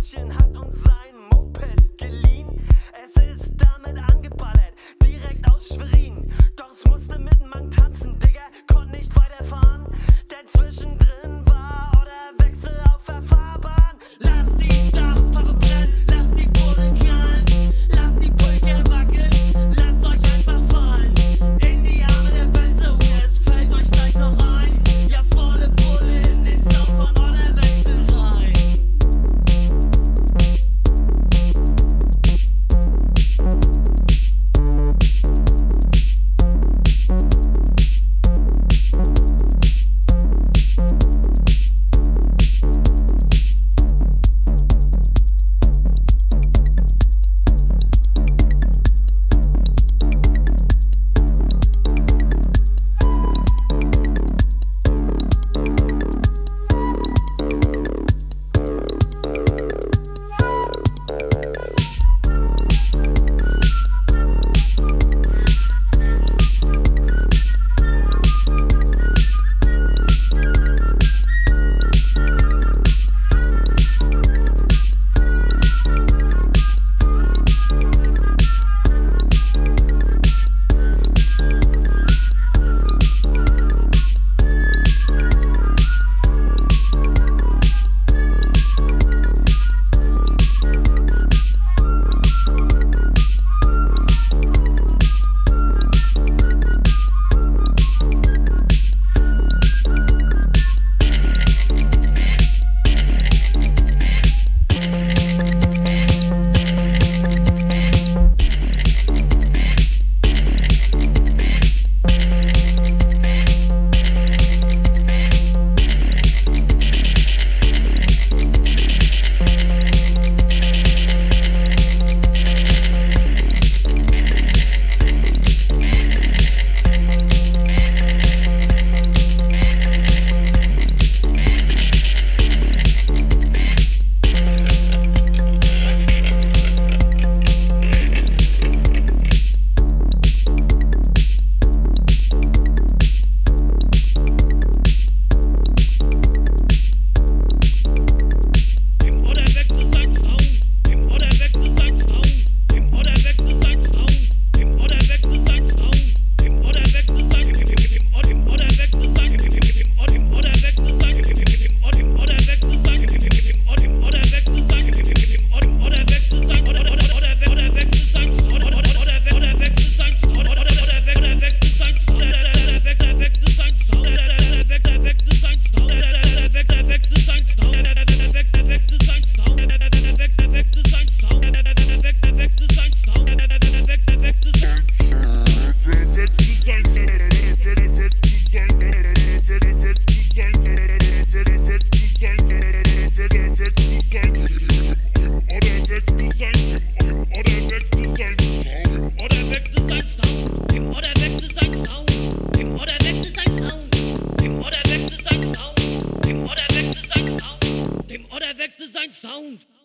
Mädchen hat und sein. sound